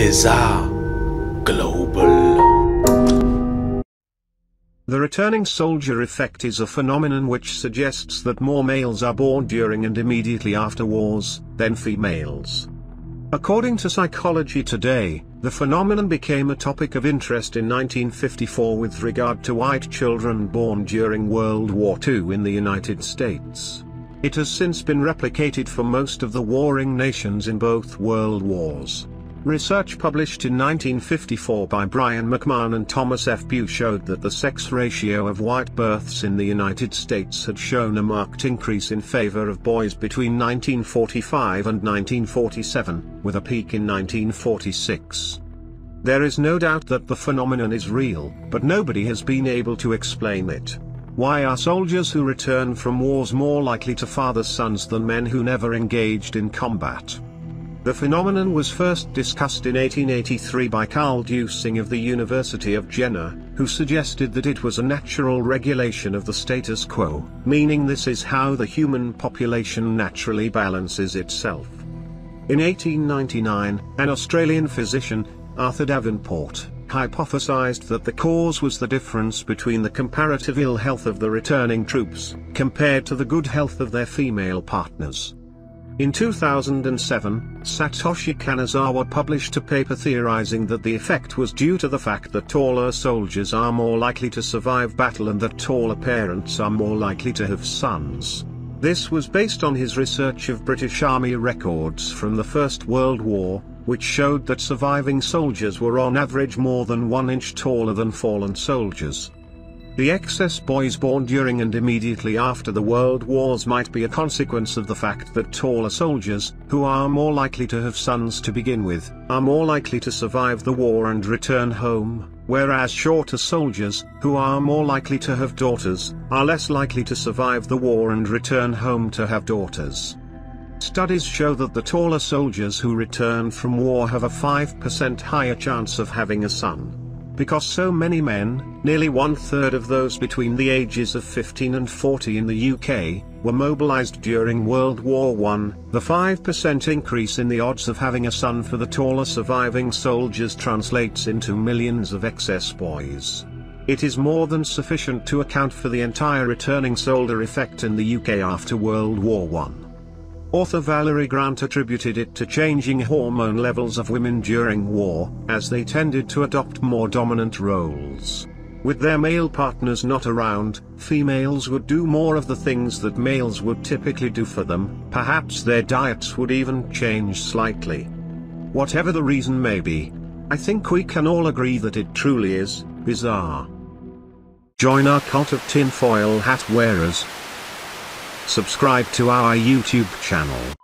Bizarre Global. The returning soldier effect is a phenomenon which suggests that more males are born during and immediately after wars than females. According to Psychology Today, the phenomenon became a topic of interest in 1954 with regard to white children born during World War II in the United States. It has since been replicated for most of the warring nations in both world wars. Research published in 1954 by Brian MacMahon and Thomas F. Pugh showed that the sex ratio of white births in the United States had shown a marked increase in favor of boys between 1945 and 1947, with a peak in 1946. There is no doubt that the phenomenon is real, but nobody has been able to explain it. Why are soldiers who return from wars more likely to father sons than men who never engaged in combat? The phenomenon was first discussed in 1883 by Carl Düsing of the University of Jena, who suggested that it was a natural regulation of the status quo, meaning this is how the human population naturally balances itself. In 1899, an Australian physician, Arthur Davenport, hypothesized that the cause was the difference between the comparative ill health of the returning troops, compared to the good health of their female partners. In 2007, Satoshi Kanazawa published a paper theorizing that the effect was due to the fact that taller soldiers are more likely to survive battle and that taller parents are more likely to have sons. This was based on his research of British Army records from the First World War, which showed that surviving soldiers were on average more than one inch taller than fallen soldiers. The excess boys born during and immediately after the world wars might be a consequence of the fact that taller soldiers, who are more likely to have sons to begin with, are more likely to survive the war and return home, whereas shorter soldiers, who are more likely to have daughters, are less likely to survive the war and return home to have daughters. Studies show that the taller soldiers who return from war have a 5% higher chance of having a son. Because so many men, nearly one third of those between the ages of 15 and 40 in the UK, were mobilised during World War I, the 5% increase in the odds of having a son for the taller surviving soldiers translates into millions of excess boys. It is more than sufficient to account for the entire returning soldier effect in the UK after World War I. Author Valerie Grant attributed it to changing hormone levels of women during war, as they tended to adopt more dominant roles. With their male partners not around, females would do more of the things that males would typically do for them, perhaps their diets would even change slightly. Whatever the reason may be, I think we can all agree that it truly is bizarre. Join our cult of tinfoil hat wearers subscribe to our YouTube channel.